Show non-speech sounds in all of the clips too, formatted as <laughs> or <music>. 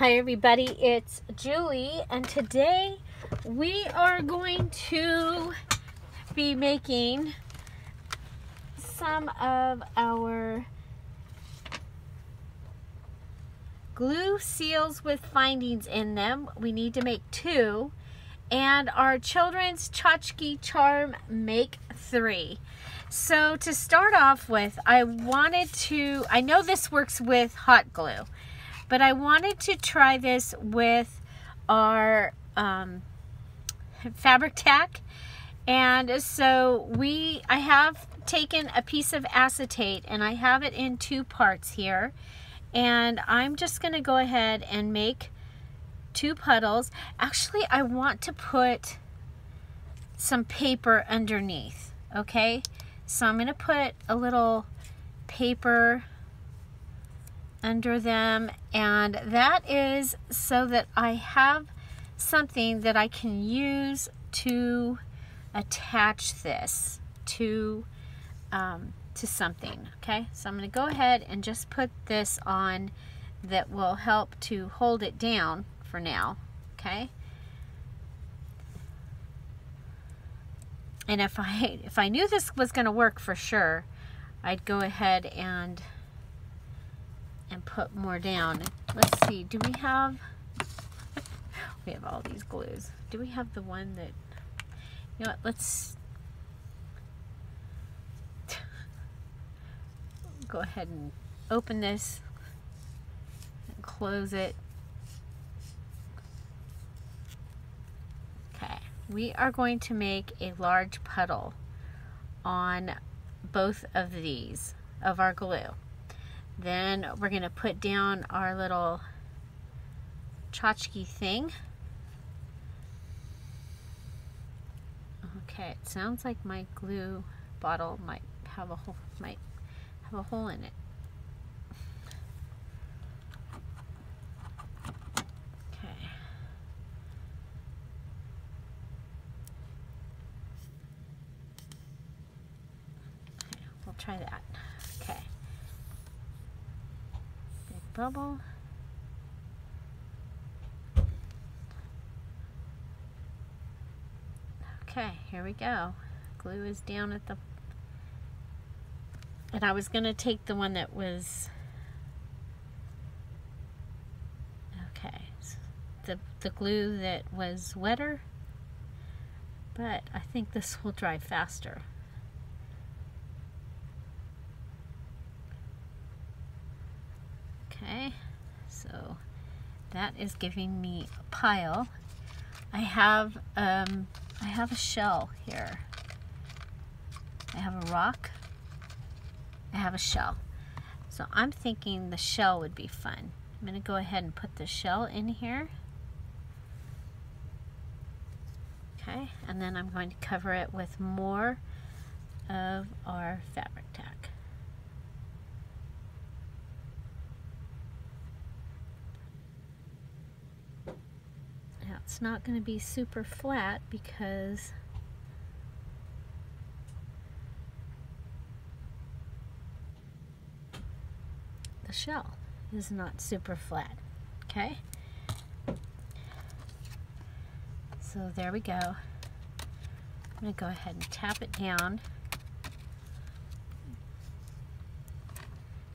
Hi everybody, it's Julie and today we are going to be making some of our glue seals with findings in them. We need to make two and our children's tchotchke charm make three. So to start off with, I wanted to, I know this works with hot glue, but I wanted to try this with our um, Fabri-Tac. And so we, I have taken a piece of acetate and I have it in two parts here. And I'm just gonna go ahead and make two puddles. Actually, I want to put some paper underneath, okay? So I'm gonna put a little paper under them and that is so that I have something that I can use to attach this to um, to something okay? So I'm going to go ahead and just put this on that will help to hold it down for now okay? And if I <laughs> if I knew this was going to work for sure I'd go ahead and and put more down. Let's see, do we have, <laughs> we have all these glues. Do we have the one that, you know what, let's <laughs> go ahead and open this and close it. Okay, we are going to make a large puddle on both of these of our glue. Then we're going to put down our little tchotchke thing. Okay, it sounds like my glue bottle might have a hole might have a hole in it. Okay. Okay, we'll try that bubble. Okay, here we go. Glue is down at the... And I was going to take the one that was... Okay, the, the glue that was wetter, but I think this will dry faster. Okay, so that is giving me a pile. I have um, I have a shell here. I have a rock. I have a shell. So I'm thinking the shell would be fun. I'm going to go ahead and put the shell in here. Okay, and then I'm going to cover it with more of our Fabri-Tac. Not going to be super flat because the shell is not super flat. Okay? So there we go. I'm going to go ahead and tap it down.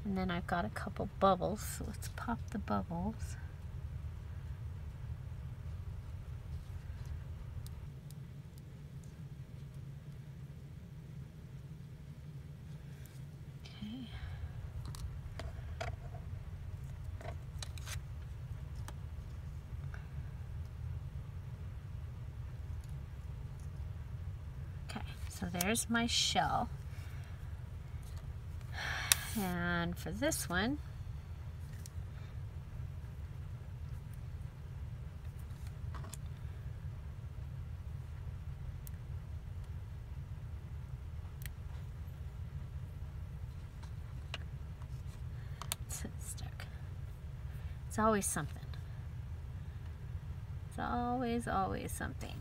And then I've got a couple bubbles, so let's pop the bubbles. So there's my shell. And for this one, it's stuck. It's always something. It's always, always something.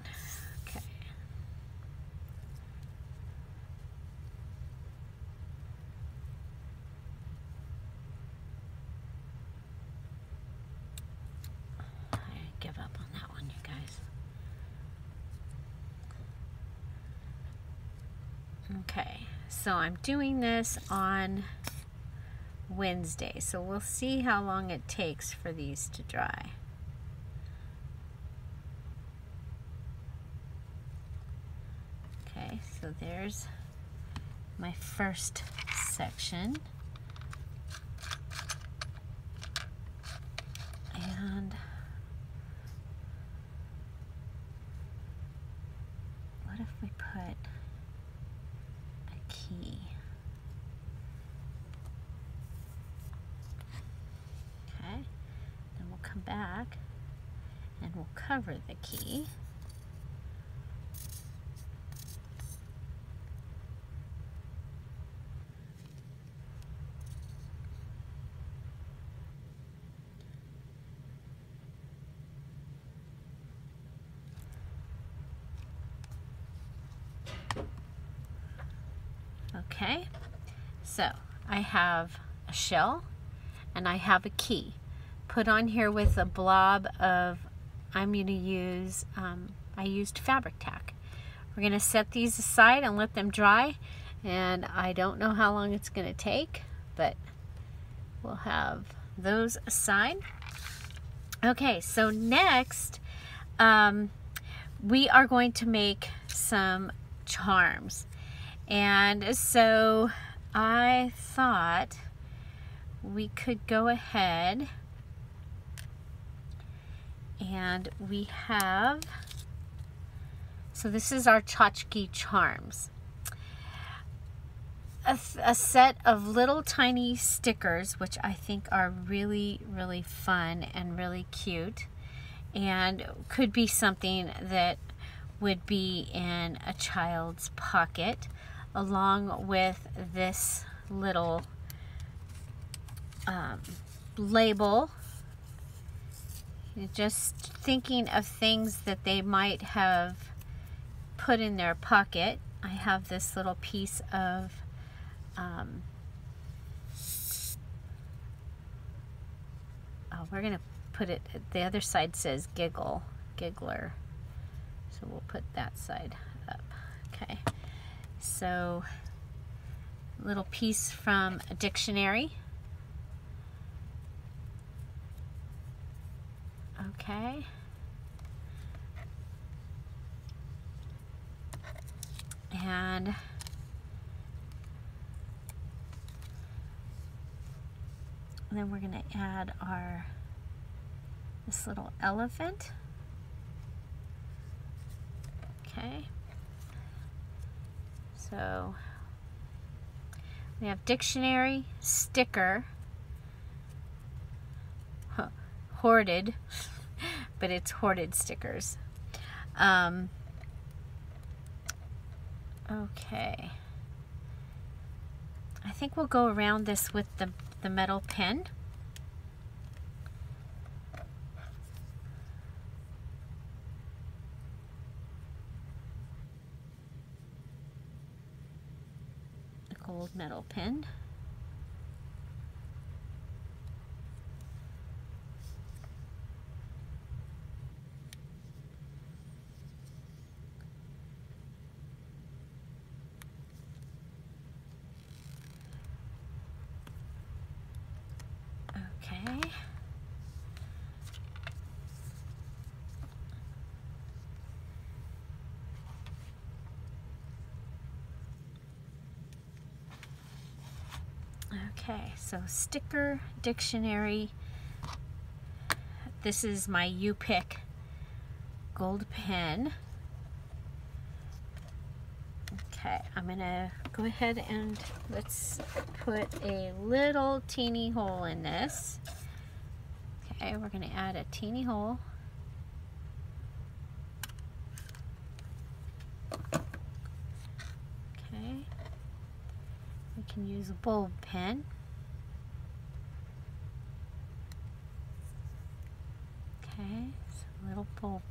So I'm doing this on Wednesday, so we'll see how long it takes for these to dry. Okay, so there's my first section. And what if we put a key? Okay, then we'll come back and we'll cover the key. Okay, so I have a shell and I have a key put on here with a blob of, I'm going to use, um, I used Fabri-Tac. We're going to set these aside and let them dry and I don't know how long it's going to take, but we'll have those aside. Okay, so next um, we are going to make some charms. And so I thought we could go ahead and we have, so this is our tchotchke charms. A, a, set of little tiny stickers, which I think are really, really fun and really cute, and could be something that would be in a child's pocket along with this little um, label. Just thinking of things that they might have put in their pocket. I have this little piece of um, oh we're gonna put it the other side says giggle giggler. So we'll put that side up. Okay so, little piece from a dictionary. Okay. And then we're going to add our this little elephant. Okay. So we have dictionary, sticker, huh, hoarded, <laughs> but it's hoarded stickers. Um, okay. I think we'll go around this with the, the metal pen. gold metal pin. Okay. Okay, so sticker, dictionary. This is my U-Pick gold pen. Okay, I'm gonna go ahead and let's put a little teeny hole in this. Okay, we're gonna add a teeny hole. Okay, we can use a bulb pen.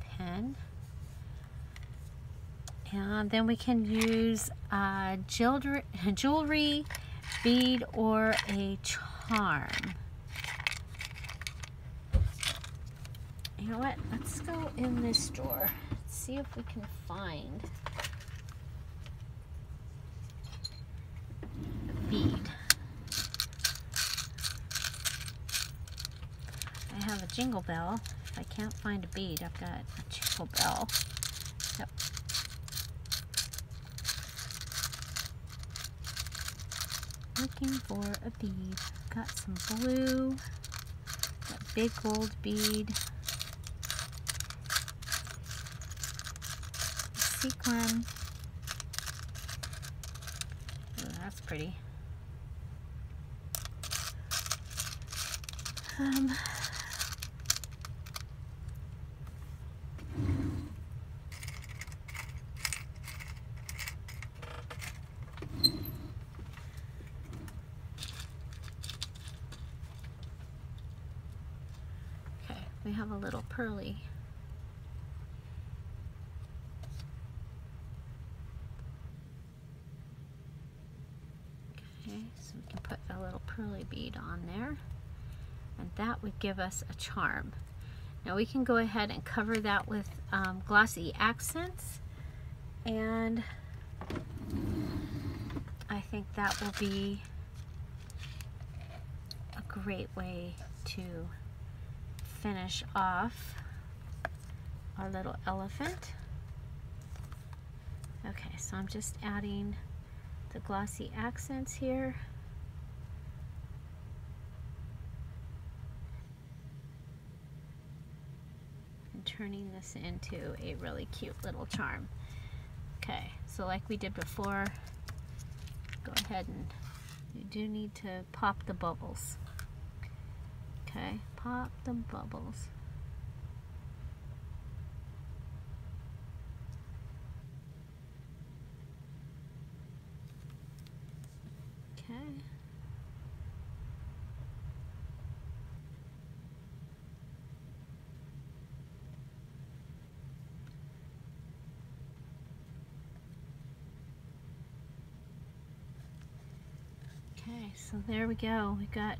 pen. And then we can use uh, a <laughs> jewelry, bead, or a charm. You know what? Let's go in this drawer. See if we can find a bead. I have a jingle bell if I can't find a bead, I've got a jingle bell. Yep. Looking for a bead. Got some blue. Got big gold bead. Sequin. Ooh, that's pretty. Um, okay, we have a little pearly. Okay, so we can put a little pearly bead on there and that would give us a charm. Now we can go ahead and cover that with um, glossy accents and I think that will be a great way to finish off our little elephant. Okay, so I'm just adding the glossy accents here. Turning this into a really cute little charm. Okay, so like we did before, go ahead and you do need to pop the bubbles. Okay, pop the bubbles. Okay. Okay, so there we go. We got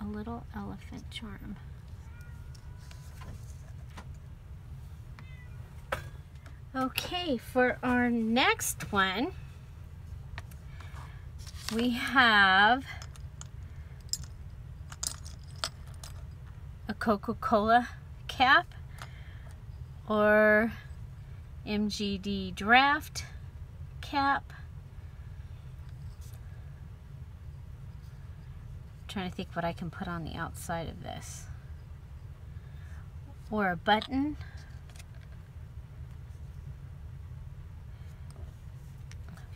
a little elephant charm. Okay, for our next one, we have a Coca-Cola cap or MGD draft cap trying to think what I can put on the outside of this. Or a button.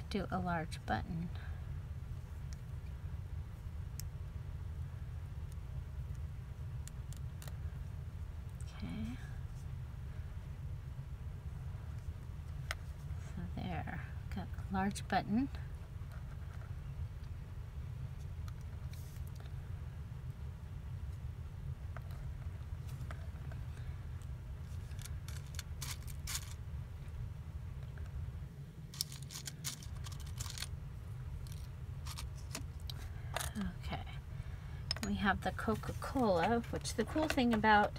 do a large button. Okay. So there, got a large button. have the Coca-Cola, which the cool thing about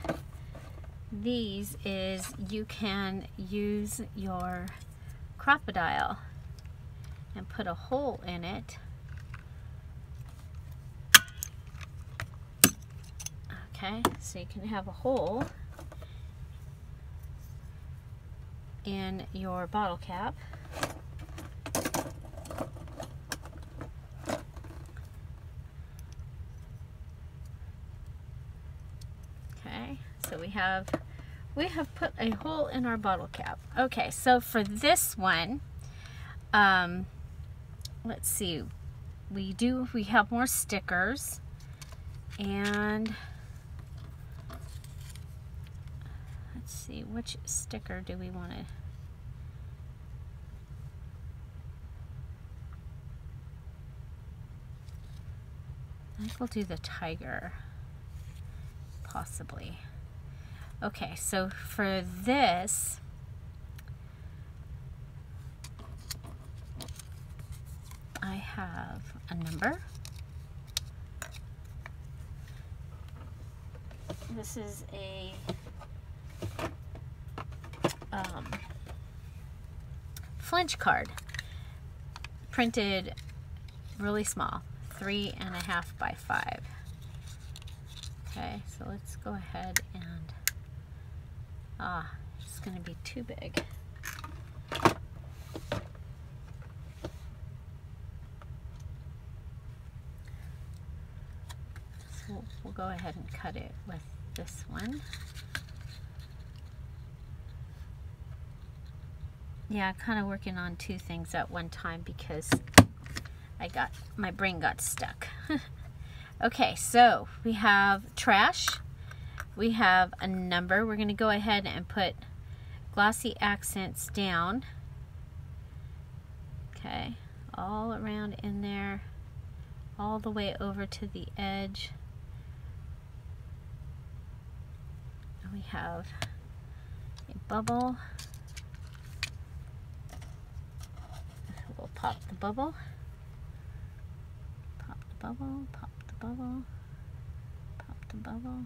these is you can use your Crop-A-Dile and put a hole in it. Okay, so you can have a hole in your bottle cap. we have we have put a hole in our bottle cap. Okay, so for this one, um, let's see, we do, we have more stickers and let's see, which sticker do we want to I think we'll do the tiger, possibly. Okay, so for this, I have a number. This is a um, flinch card printed really small, three and a half by five. Okay, so let's go ahead and, ah, it's gonna be too big. So we'll go ahead and cut it with this one. Yeah, kind of working on two things at one time because I got, my brain got stuck. <laughs> okay, so we have trash. We have a number. We're going to go ahead and put glossy accents down. Okay, all around in there, all the way over to the edge. And we have a bubble. We'll pop the bubble bubble, pop the bubble, pop the bubble, pop the bubble.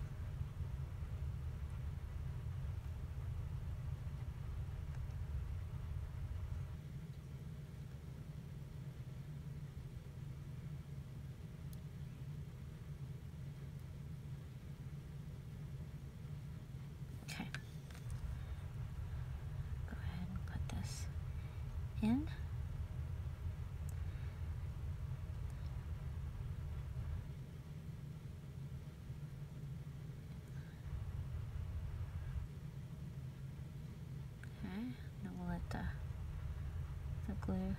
Okay. Go ahead and put this in. glue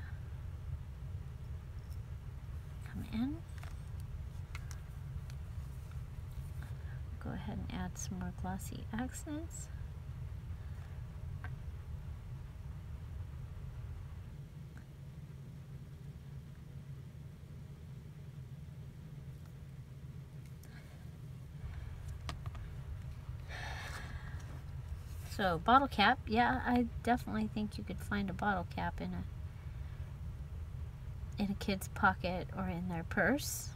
come in. Go ahead and add some more glossy accents. So bottle cap, yeah, I definitely think you could find a bottle cap in a in a kid's pocket or in their purse.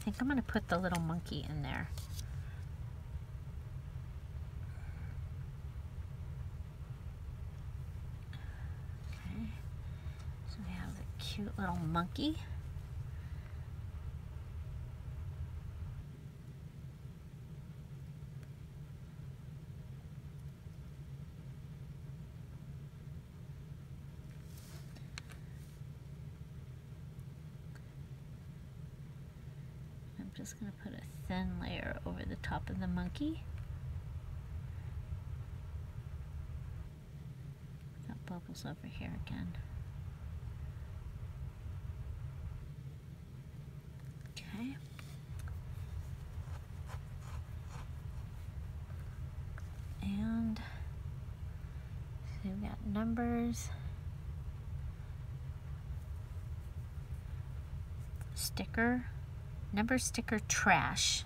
I think I'm going to put the little monkey in there. Okay. So we have the cute little monkey. Just going to put a thin layer over the top of the monkey. Got bubbles over here again. Okay. And so we've got numbers, sticker, number sticker trash.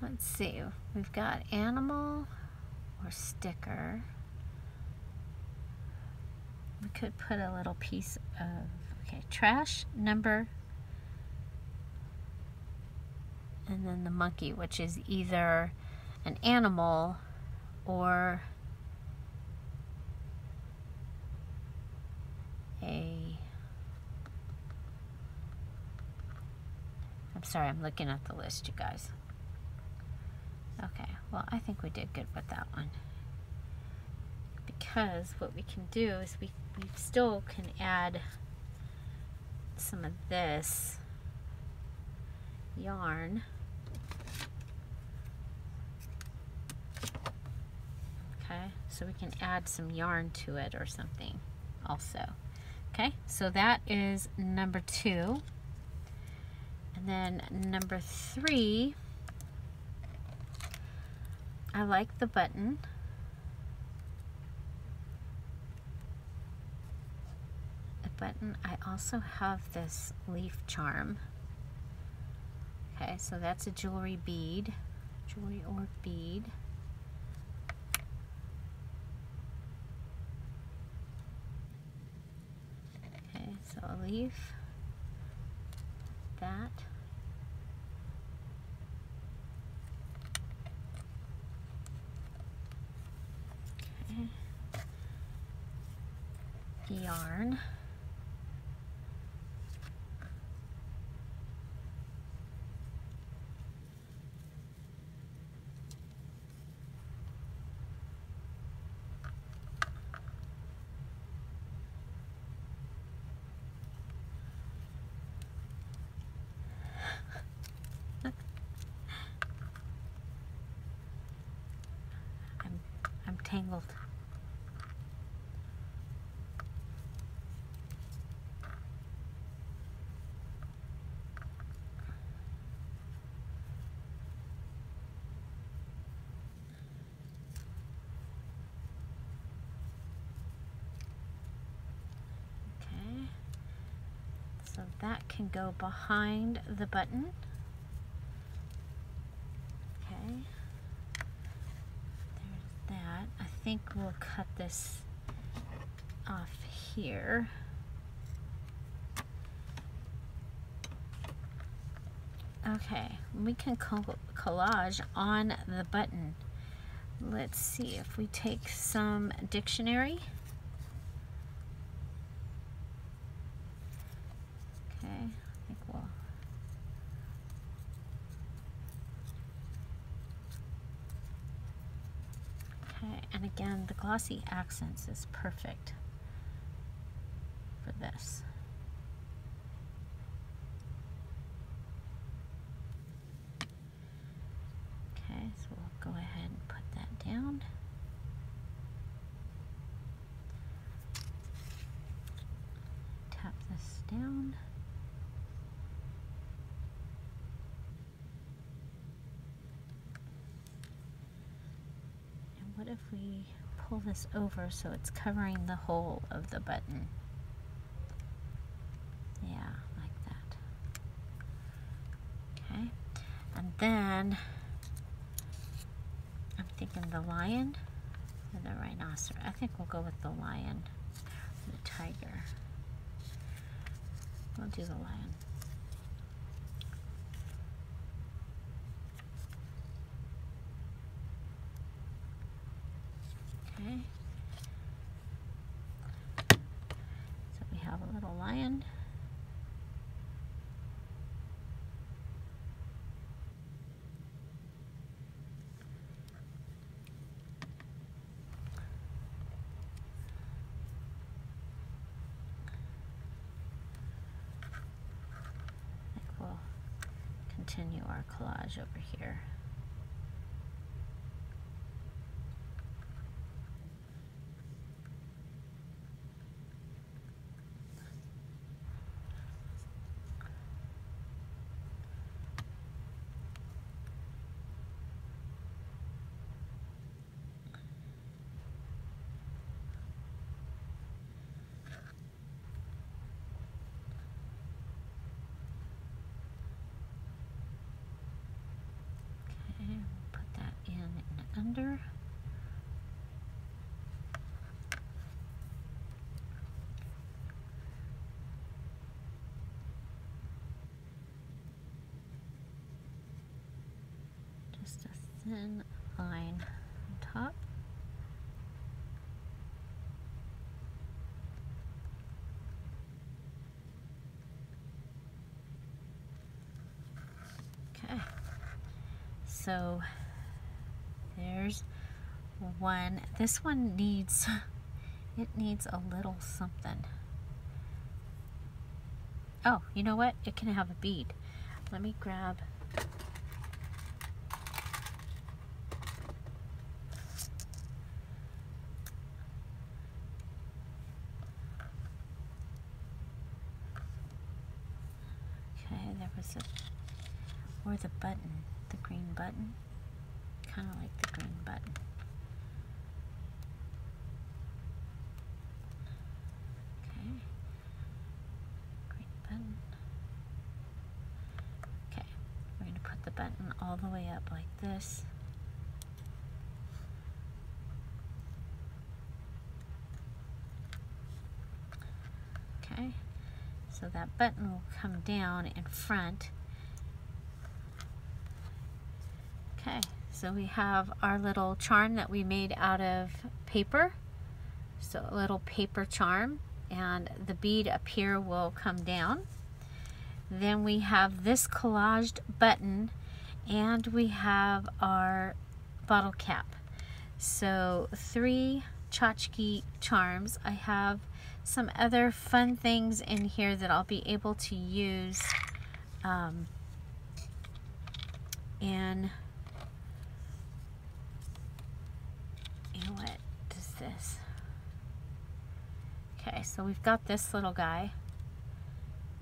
Let's see, we've got animal or sticker. We could put a little piece of, okay, trash number, and then the monkey, which is either an animal or a I'm sorry, I'm looking at the list, you guys. Well, I think we did good with that one. Because what we can do is we, we still can add some of this yarn. Okay, so we can add some yarn to it or something also. Okay, so that is number two. And then number three, I like the button. The button, I also have this leaf charm. Okay, so that's a jewelry bead, jewelry or bead. Okay, so a leaf, that. Yarn. <laughs> tangled. Okay, so that can go behind the button. Okay. There's that. I think we'll cut this off here. Okay, we can collage on the button. Let's see if we take some dictionary. And again, the glossy accents is perfect for this. Okay, so we'll go ahead and put that down. Tap this down. what if we pull this over so it's covering the whole of the button? Yeah, like that. Okay, and then I'm thinking the lion and the rhinoceros. I think we'll go with the lion, the tiger. We'll do the lion. Okay. So we have a little lion. I think we'll continue our collage over here. under. Just a thin line on top. Okay, so there's one. This one needs, <laughs> it needs a little something. Oh, you know what? It can have a bead. Let me grab Okay, there was a, or the button, the green button. Kind of like the green button. Okay, green button. Okay, we're going to put the button all the way up like this. Okay. So that button will come down in front. Okay, so we have our little charm that we made out of paper. So a little paper charm and the bead up here will come down. Then we have this collaged button and we have our bottle cap. So three tchotchke charms. I have some other fun things in here that I'll be able to use um, in what does this? Okay so we've got this little guy.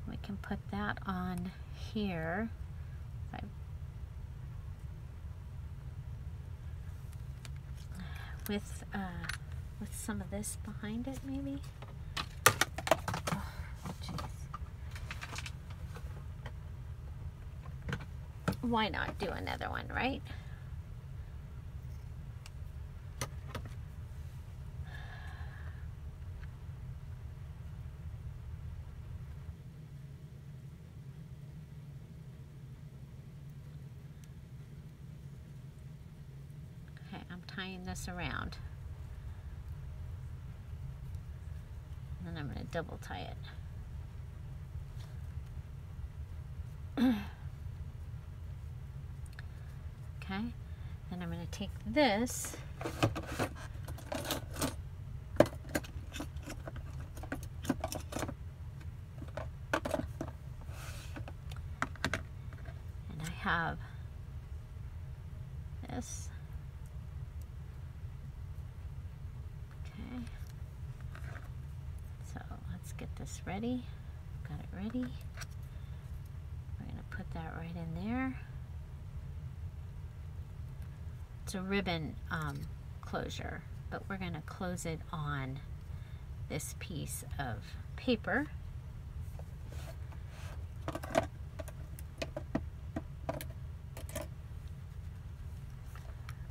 We can put that on here. With uh, with some of this behind it maybe why not do another one, right? Okay, I'm tying this around. And then I'm going to double tie it. Okay, then I'm going to take this and I have this. Okay, so let's get this ready. Got it ready. We're going to put that right in there it's a ribbon um, closure, but we're going to close it on this piece of paper.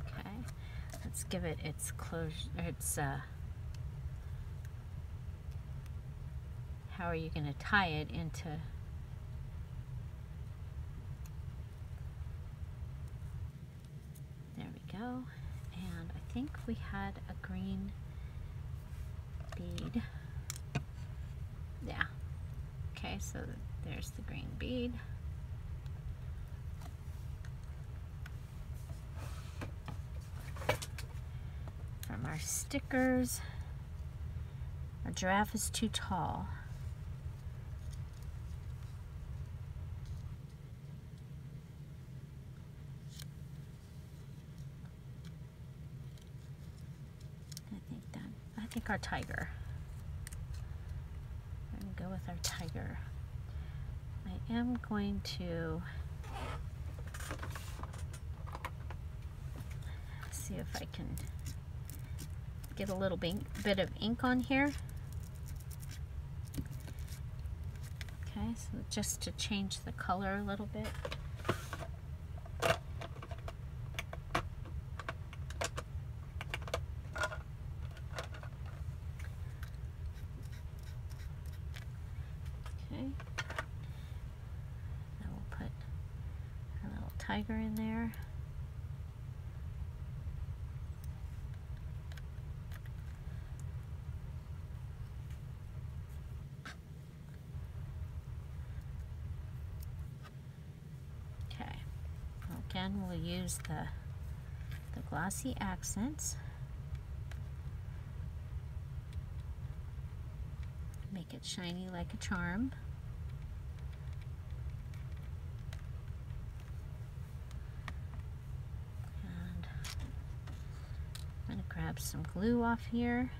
Okay, let's give it its closure, its, uh, how are you going to tie it into go. And I think we had a green bead. Yeah. Okay, so there's the green bead. From our stickers, our giraffe is too tall. Our tiger. To go with our tiger. I am going to see if I can get a little bit of ink on here. Okay, so just to change the color a little bit. tiger in there. Okay, again, the, the glossy accents. Make it shiny like a charm. And I'm to grab some glue off here.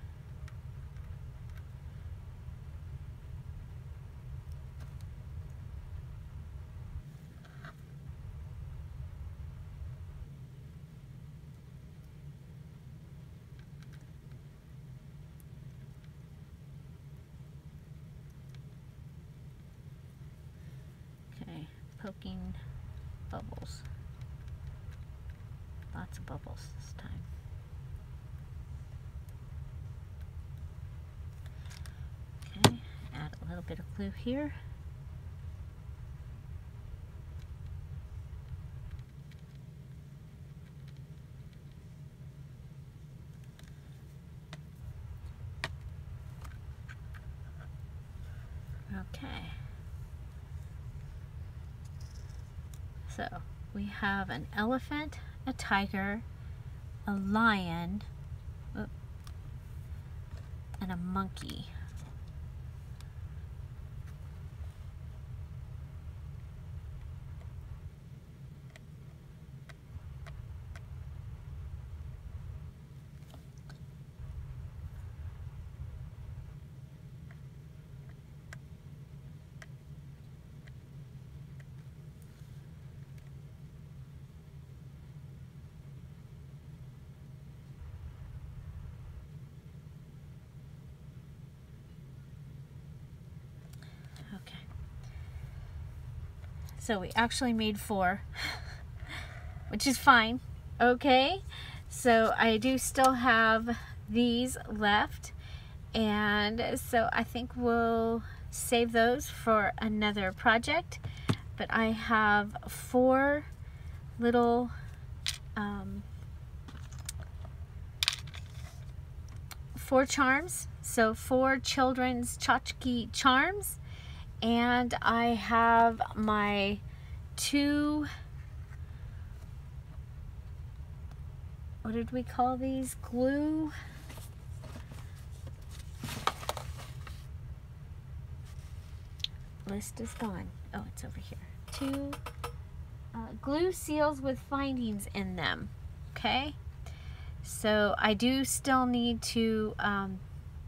poking bubbles. Lots of bubbles this time. Okay, add a here. Okay. So we have an elephant, a tiger, a lion, and a monkey. So we actually made four, <laughs> which is fine. Okay, so I do still have these left. And so I think we'll save those for another project. But I have four little um, four charms. So four children's tchotchke charms and I have my two what did we call these? Glue? List is gone. Oh it's over here. Two uh, glue seals with findings in them okay? So I do still need to um,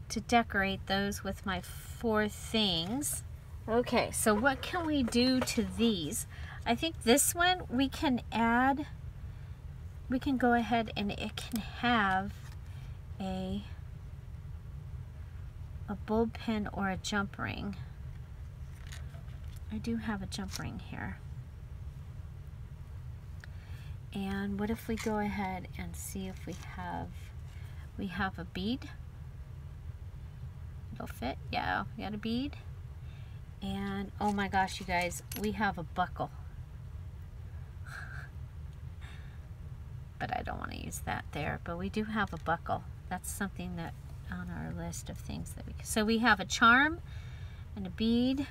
to decorate those with my four things Okay, so what can we do to these? I think this one we can add, we can go ahead and it can have a, a bulb pin or a jump ring. I do have a jump ring here. And what if we go ahead and see if we have, we have a bead. It'll fit, yeah, we got a bead. And oh my gosh, you guys, we have a buckle. but I don't want to use that there. But we do have a buckle. That's something that on our list of things that we so we have a charm and a bead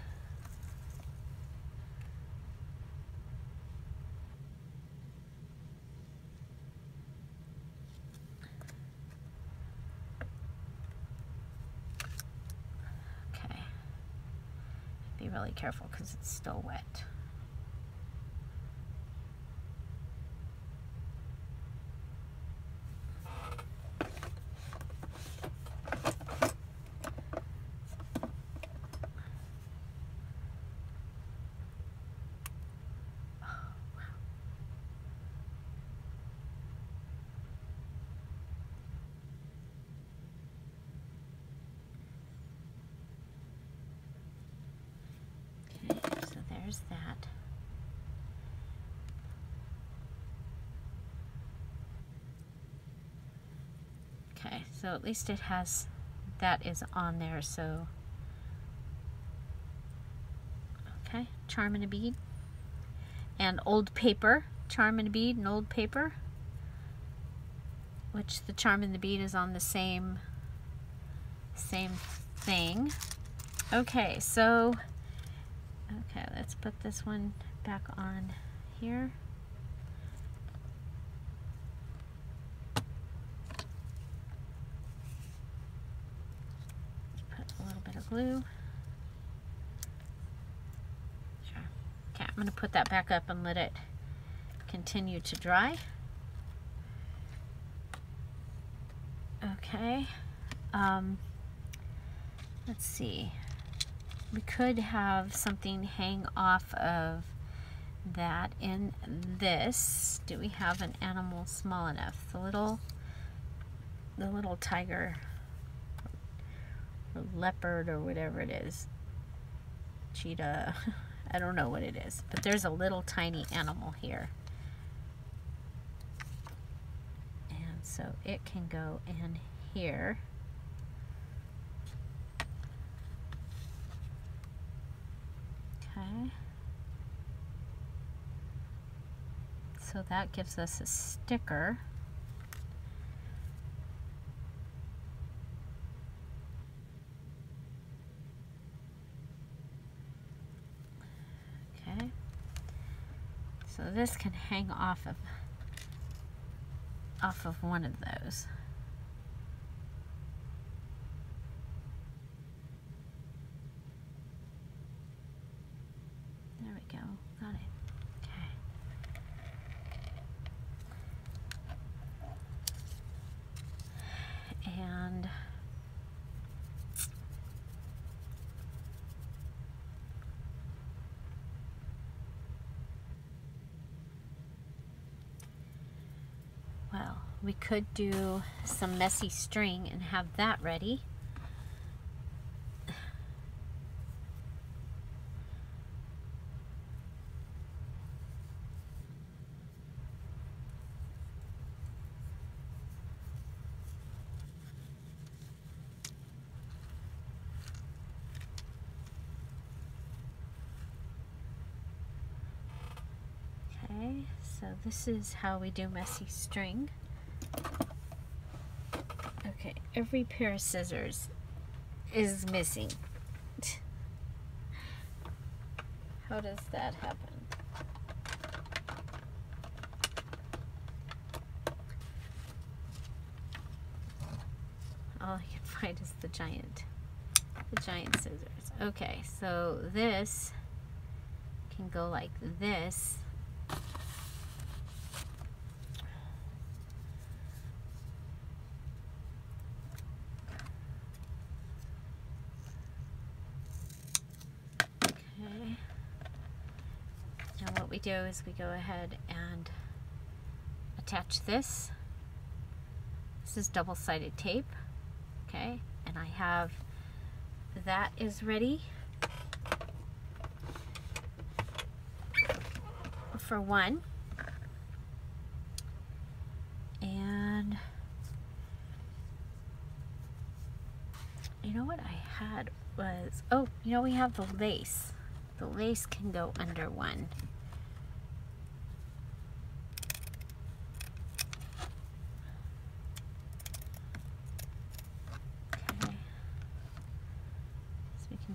really careful because it's still wet. there's that. Okay, so at least it has, that is on there, so. Okay, charm and a bead. And old paper, charm and a bead and old paper. Which the charm and the bead is on the same, same thing. Okay, so Okay, let's put this one back on here. Glue. Sure. Okay, I'm going to put that back up and let it continue to dry. Okay. Um, let's see. We could have something hang off of that in this. Do we have an animal small enough? The little, the little tiger leopard or whatever it is. Cheetah. <laughs> I don't know what it is, but there's a little tiny animal here. And so it can go in here. Okay. So that gives us a sticker. Okay. So this can hang off of off of one of those. There we go. Got it. Okay. And well, we could do some messy string and have that ready. So this is how we do messy string. Okay, every pair of scissors is missing. How does that happen? All I can <laughs> find is the giant, the giant scissors. Okay, so this can go like this. Okay. Now what we do is we go ahead and attach this. This is double-sided tape. Okay, and I have that is ready for one. And you know what I had was, oh, you know, we have the lace. The lace can go under one. Okay. So we can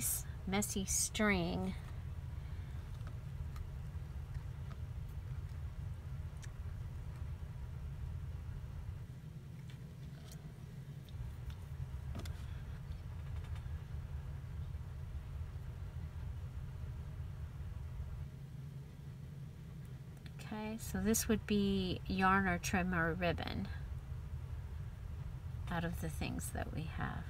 lace, messy string. Okay, so this would be yarn or trim or ribbon out of the things that we have.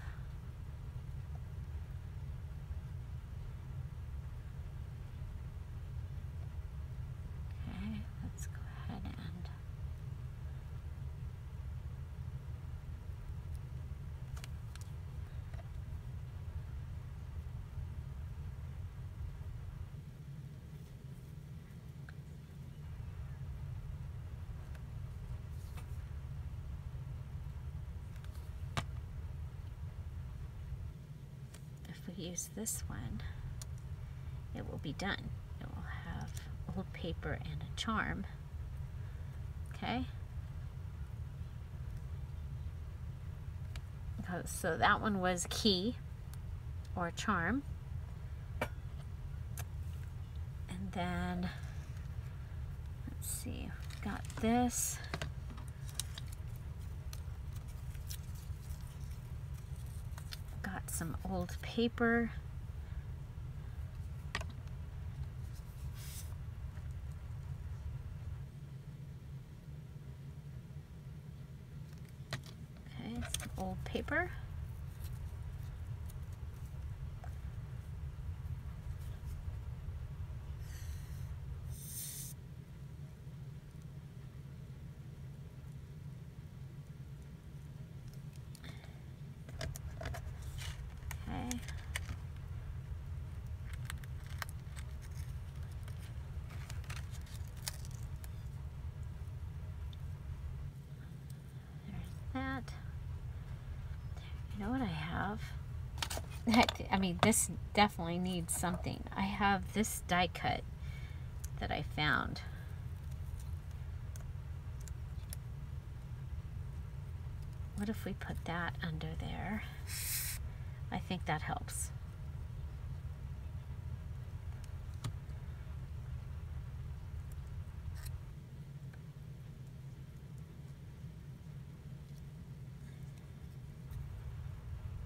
Okay, let's go ahead and if we use this one, it will be done. It will have old paper and a charm. Okay? So that one was key or charm. And then, let's see, got this. got some old paper. Okay, some old paper. Okay. There's that. You know what I have? This definitely needs something. I have this die cut that I found. What if we put that under there? I think that helps.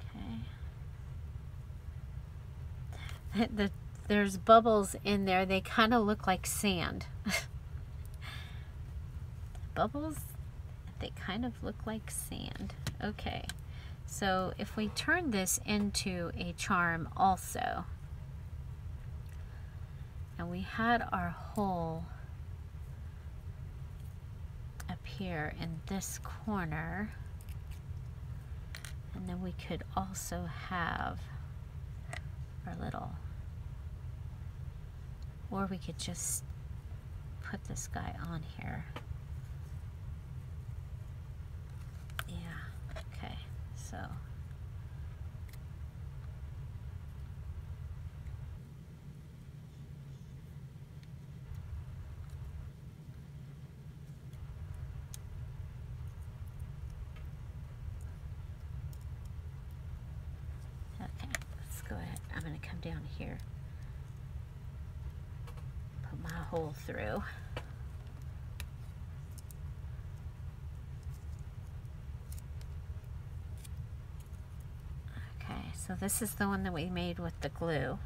Okay. <laughs> The, there's bubbles in there. They kind of look like sand. <laughs> bubbles, they kind of look like sand. Okay. So if we turn this into a charm also, and we had our hole up here in this corner, and then we could also have our little, or we could just put this guy on here. Yeah, okay so okay let's go ahead I'm going to come down here put through So this is the one that we made with the glue.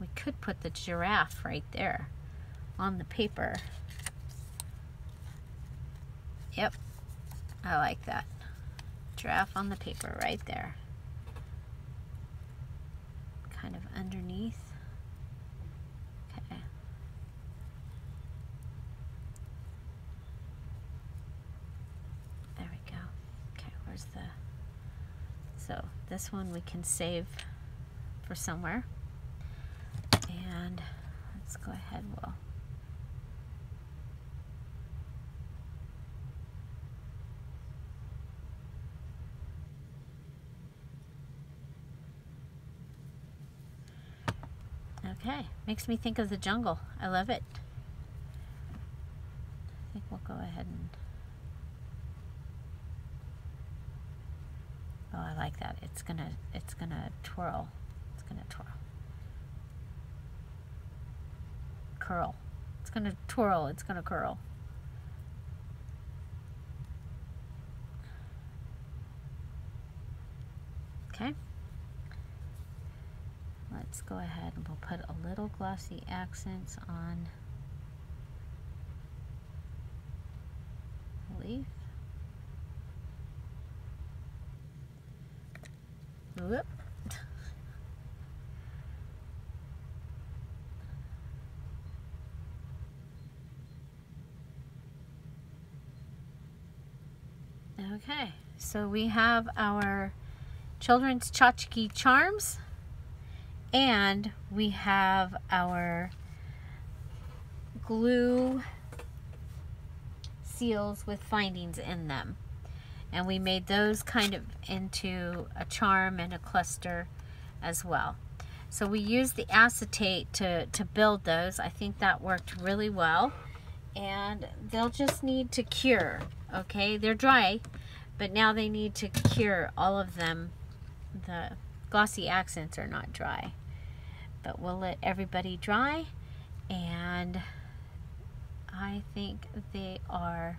We could put the giraffe right there on the paper. Yep, I like that. Giraffe on the paper right there. Kind of underneath. So this one we can save for somewhere. And let's go ahead, we'll Okay, makes me think of the jungle. I love it. I think we'll go ahead and Oh, I like that. It's gonna, it's gonna twirl. It's gonna twirl. Curl. It's gonna twirl. It's gonna curl. Okay. Let's go ahead and we'll put a little glossy accents on the leaf. Whoop. Okay, so we have our children's tchotchke charms and we have our glue seals with findings in them and we made those kind of into a charm and a cluster as well. So we used the acetate to, to build those. I think that worked really well. And they'll just need to cure, okay? They're dry, but now they need to cure all of them. The glossy accents are not dry. But we'll let everybody dry. And I think they are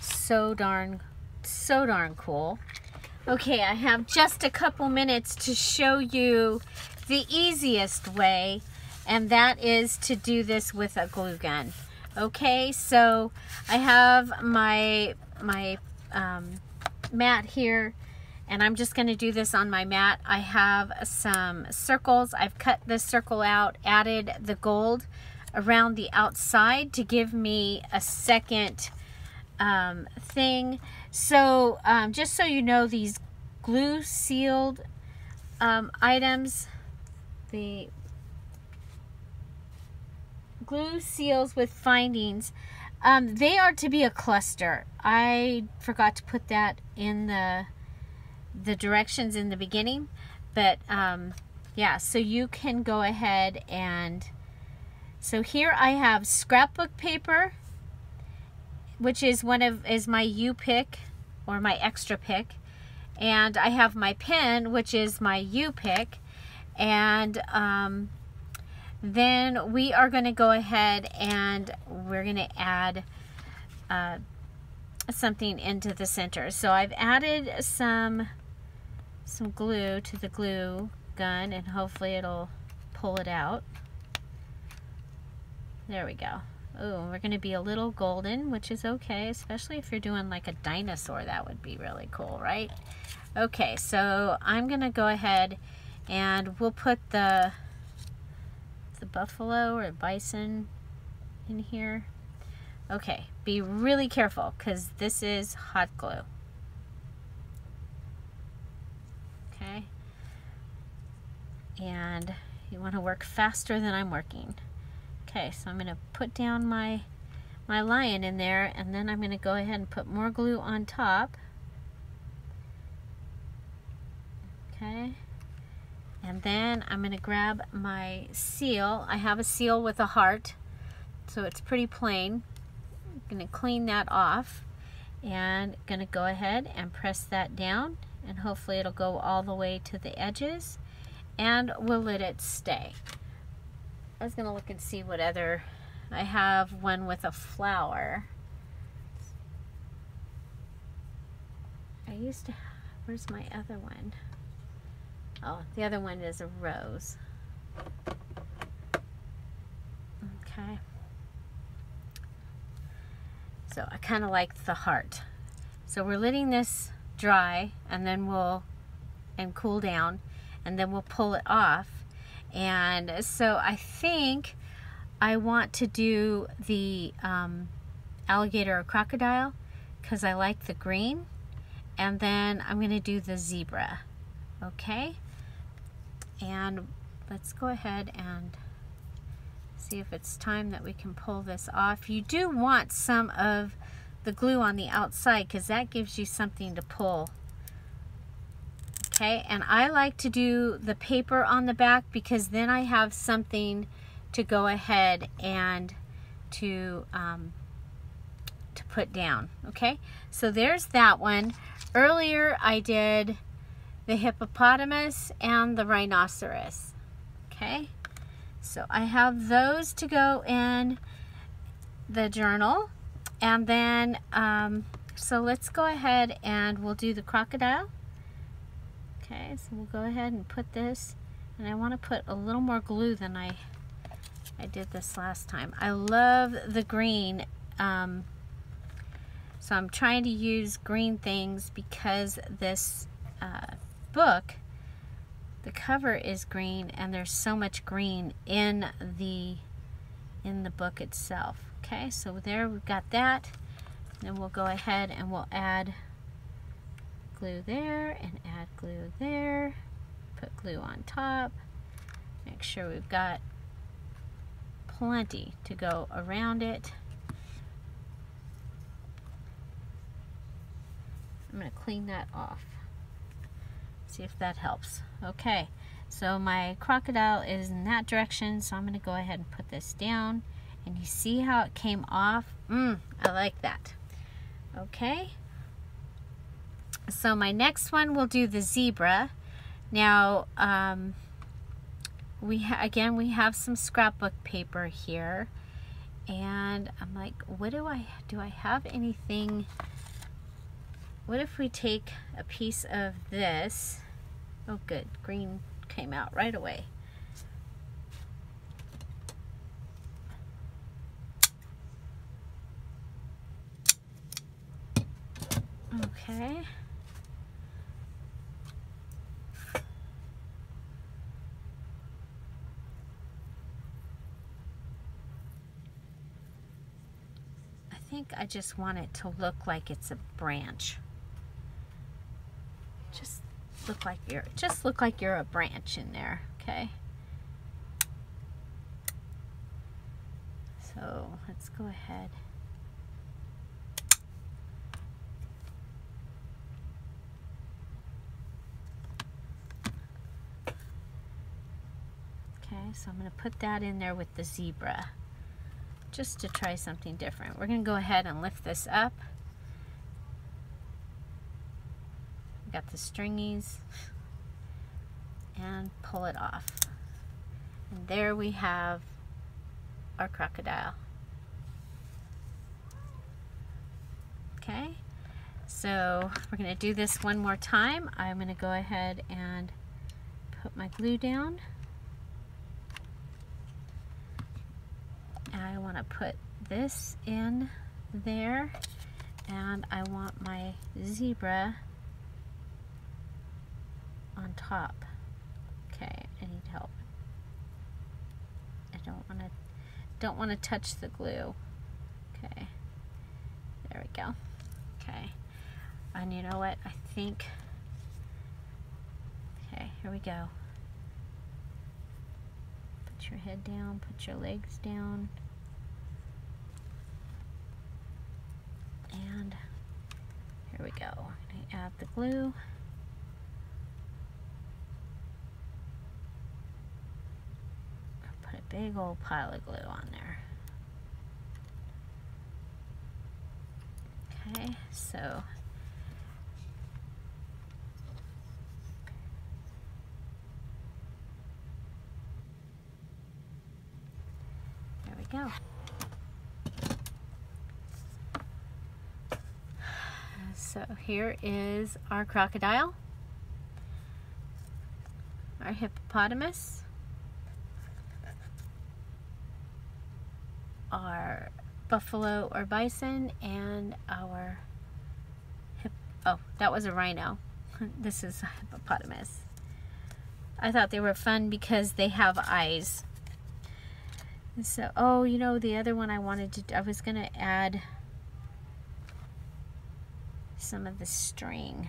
so darn, so darn cool. Okay, I have just a couple minutes to show you the easiest way, and that is to do this with a glue gun. Okay, so I have my, my um, mat here, and I'm just gonna do this on my mat. I have some circles. I've cut this circle out, added the gold around the outside to give me a second um, thing. So um, just so you know, these glue sealed um, items, the glue seals with findings, um, they are to be a cluster. I forgot to put that in the the directions in the beginning, but um, yeah, so you can go ahead and so here I have scrapbook paper, which is one of is my U pick or my extra pick. And I have my pen, which is my U pick. And um, then we are going to go ahead and we're going to add uh, something into the center. So I've added some some glue to the glue gun and hopefully it'll pull it out. There we go. Oh, we're going to be a little golden, which is okay, especially if you're doing like a dinosaur. That would be really cool, right? Okay, so I'm going to go ahead and we'll put the, the buffalo or bison in here. Okay, be really careful because this is hot glue. Okay. And you want to work faster than I'm working. Okay, so I'm going to put down my, my lion in there and then I'm going to go ahead and put more glue on top. Okay. And then I'm going to grab my seal. I have a seal with a heart, so it's pretty plain. I'm going to clean that off and going to go ahead and press that down and hopefully it'll go all the way to the edges and we'll let it stay. I was gonna look and see what other I have one with a flower. I used to where's my other one? Oh the other one is a rose. Okay. So I kind of like the heart. So we're letting this dry and then we'll and cool down and then we'll pull it off and so I think I want to do the um, alligator or crocodile because I like the green. And then I'm going to do the zebra. Okay? And let's go ahead and see if it's time that we can pull this off. You do want some of the glue on the outside because that gives you something to pull okay? And I like to do the paper on the back because then I have something to go ahead and to um, to put down okay? So there's that one. Earlier I did the hippopotamus and the rhinoceros okay? So I have those to go in the journal. And then um, so let's go ahead and we'll do the crocodile Okay, so we'll go ahead and put this, and I want to put a little more glue than I, I did this last time. I love the green, um, so I'm trying to use green things because this uh, book, the cover is green, and there's so much green in the, in the book itself. Okay, so there we've got that. Then we'll go ahead and we'll add glue there and add glue there. Put glue on top. Make sure we've got plenty to go around it. I'm going to clean that off. See if that helps. Okay, so my crocodile is in that direction, so I'm going to go ahead and put this down. And you see how it came off? Mmm, I like that. Okay, so my next one will do the zebra. Now, um, we again, we have some scrapbook paper here. And I'm like, what do I, do I have anything what if we take a piece of this? Oh good, green came out right away. Okay. I I just want it to look like it's a branch. Just look like you're just look like you're a branch in there, okay? So let's go ahead. Okay, so I'm going to put that in there with the zebra just to try something different. We're going to go ahead and lift this up. We Got the stringies and pull it off. And there we have our crocodile. Okay, so we're going to do this one more time. I'm going to go ahead and put my glue down. I want to put this in there and I want my zebra on top. Okay, I need help. I don't want to don't want to touch the glue. Okay. There we go. Okay. And you know what? I think Okay, here we go. Put your head down, put your legs down. And here we go. I add the glue. Put a big old pile of glue on there. Okay, so there we go. So here is our crocodile, our hippopotamus, our buffalo or bison, and our hip oh, that was a rhino. <laughs> this is a hippopotamus. I thought they were fun because they have eyes. And so, oh, you know, the other one I wanted to, I was going to add some of the string.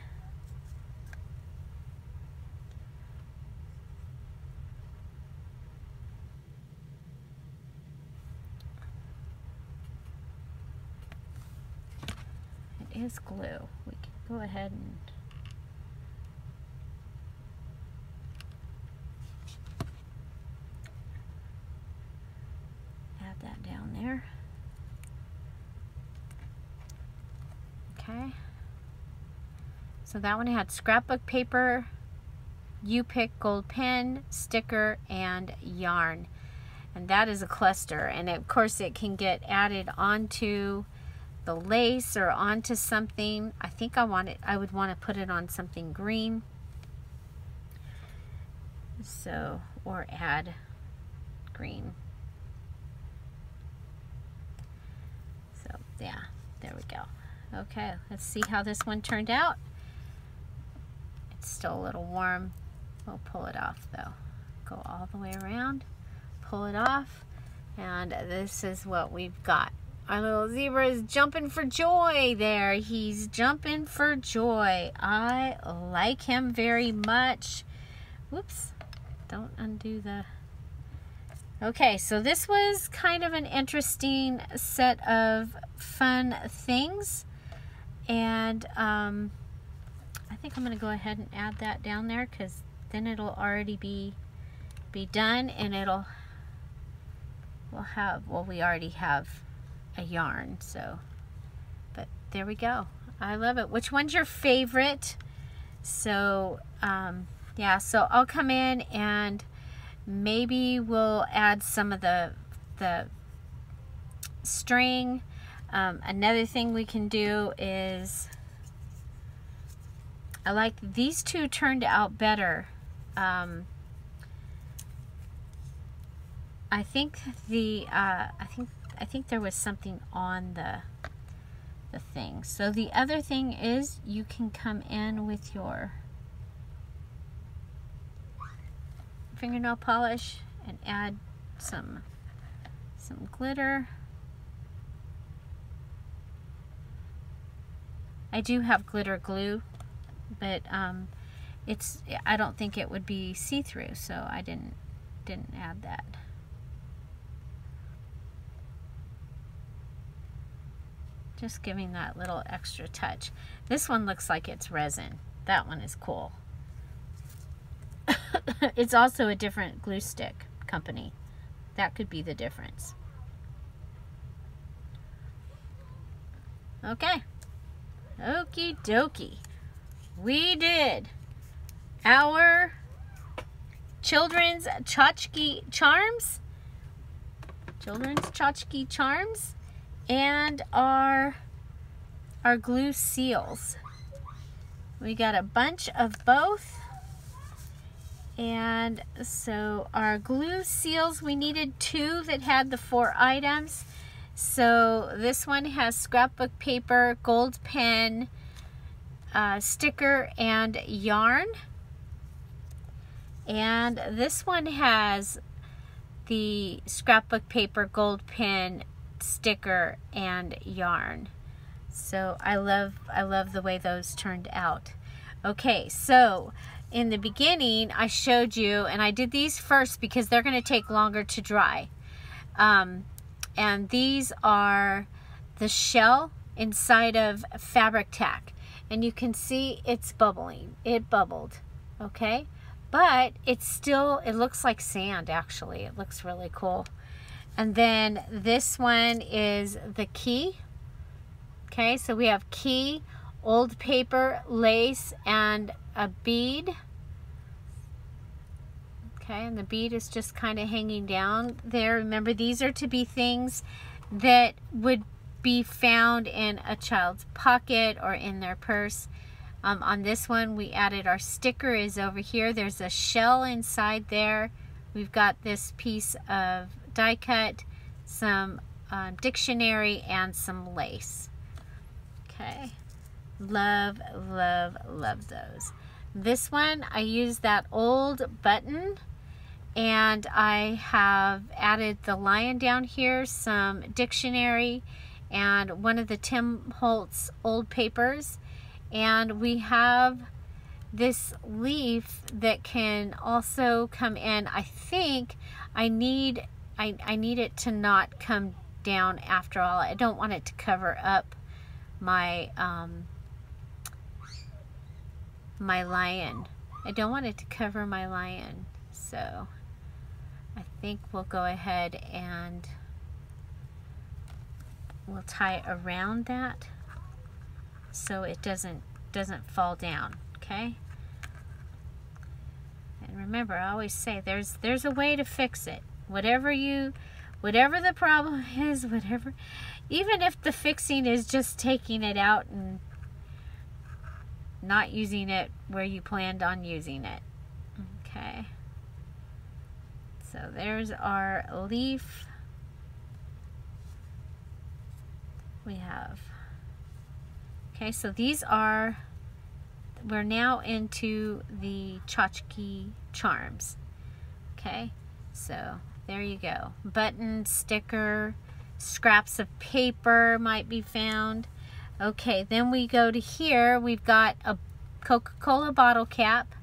It is glue. We can go ahead and add that down there. Okay. So that one had scrapbook paper, U-Pick gold pen, sticker, and yarn. And that is a cluster. And of course it can get added onto the lace or onto something. I think I want it, I would want to put it on something green. So, or add green. So, yeah, there we go. Okay, let's see how this one turned out. It's still a little warm. We'll pull it off though. Go all the way around, pull it off, and this is what we've got. Our little zebra is jumping for joy there. He's jumping for joy. I like him very much. Whoops, don't undo the... Okay, so this was kind of an interesting set of fun things. And um, I think I'm going to go ahead and add that down there because then it'll already be be done and it'll we'll have well we already have a yarn so but there we go. I love it. Which one's your favorite? So um, yeah so I'll come in and maybe we'll add some of the the string. Um, another thing we can do is I like these two turned out better. Um, I think the uh, I think I think there was something on the the thing. So the other thing is you can come in with your fingernail polish and add some some glitter. I do have glitter glue, but um, it's I don't think it would be see-through, so I didn't didn't add that. Just giving that little extra touch. This one looks like it's resin. That one is cool. <laughs> it's also a different glue stick company. That could be the difference. Okay. Okie dokie. We did our children's tchotchke charms. Children's tchotchke charms and our our glue seals. We got a bunch of both. And so our glue seals, we needed two that had the four items. So this one has scrapbook paper, gold pen, uh, sticker, and yarn. And this one has the scrapbook paper, gold pin sticker and yarn. So I love, I love the way those turned out. Okay, so in the beginning I showed you, and I did these first because they're going to take longer to dry. Um, and these are the shell inside of Fabri-Tac. And you can see it's bubbling. It bubbled, okay? But it's still, it looks like sand actually. It looks really cool. And then this one is the key. Okay, so we have key, old paper, lace, and a bead. Okay, and the bead is just kind of hanging down there. Remember, these are to be things that would be found in a child's pocket or in their purse. Um, on this one, we added our sticker is over here. There's a shell inside there. We've got this piece of die cut, some um, dictionary, and some lace. Okay. Love, love, love those. This one, I used that old button and I have added the lion down here, some dictionary, and one of the Tim Holtz old papers. And we have this leaf that can also come in. I think I need I, I need it to not come down after all. I don't want it to cover up my um, my lion. I don't want it to cover my lion. So I think we'll go ahead and we'll tie it around that so it doesn't doesn't fall down okay? And remember I always say there's there's a way to fix it. Whatever you whatever the problem <laughs> is whatever even if the fixing is just taking it out and not using it where you planned on using it okay? So there's our leaf we have okay so these are we're now into the tchotchke charms okay so there you go. Button, sticker, scraps of paper might be found. Okay, then we go to here. We've got a Coca-Cola bottle cap.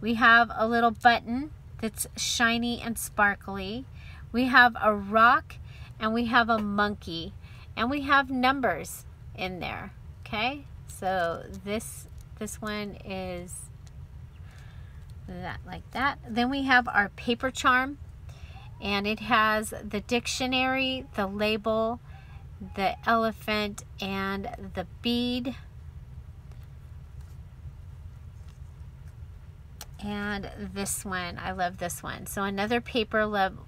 We have a little button that's shiny and sparkly. We have a rock and we have a monkey and we have numbers in there. Okay, so this this one is that like that. Then we have our paper charm and it has the dictionary, the label, the elephant, and the bead. And this one, I love this one. So another paper lab,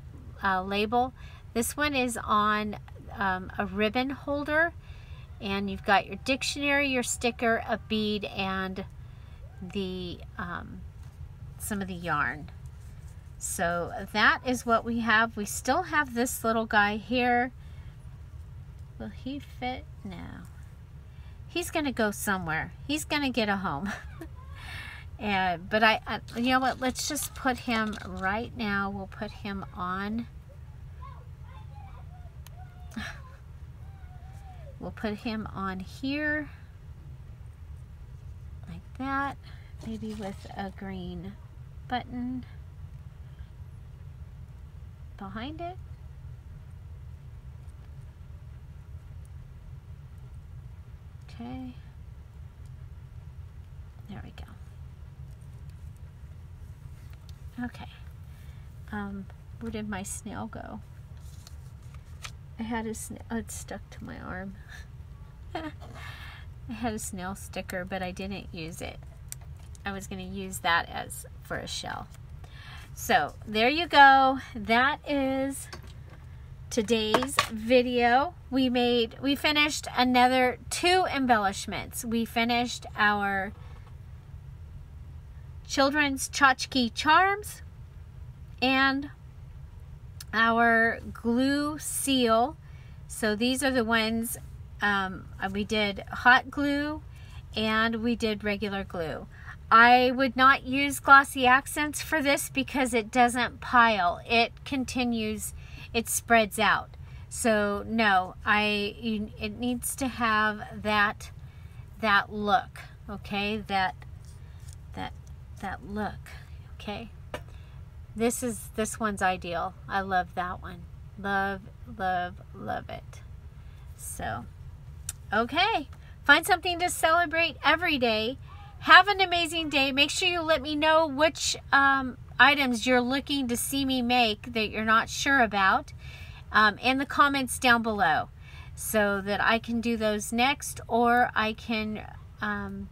uh, label. This one is on um, a ribbon holder. And you've got your dictionary, your sticker, a bead, and the um, some of the yarn. So that is what we have. We still have this little guy here. Will he fit? No. He's going to go somewhere. He's going to get a home. <laughs> and But I, I, you know what, let's just put him right now. We'll put him on. We'll put him on here like that. Maybe with a green button behind it. Okay. There we go. Okay. Um, where did my snail go? I had a snail, oh, it stuck to my arm. <laughs> I had a snail sticker, but I didn't use it. I was going to use that as for a shell. So there you go. That is today's video. We made, we finished another two embellishments. We finished our children's tchotchke charms and our glue seal. So these are the ones um, we did hot glue and we did regular glue. I would not use glossy accents for this because it doesn't pile. It continues, it spreads out. So no, I it needs to have that that look, okay? That that that look, okay? This is this one's ideal. I love that one. Love, love, love it. So, okay. Find something to celebrate every day have an amazing day. Make sure you let me know which um, items you're looking to see me make that you're not sure about um, in the comments down below so that I can do those next or I can um,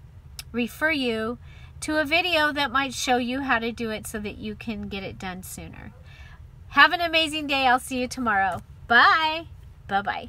refer you to a video that might show you how to do it so that you can get it done sooner. Have an amazing day. I'll see you tomorrow. Bye. Bye-bye.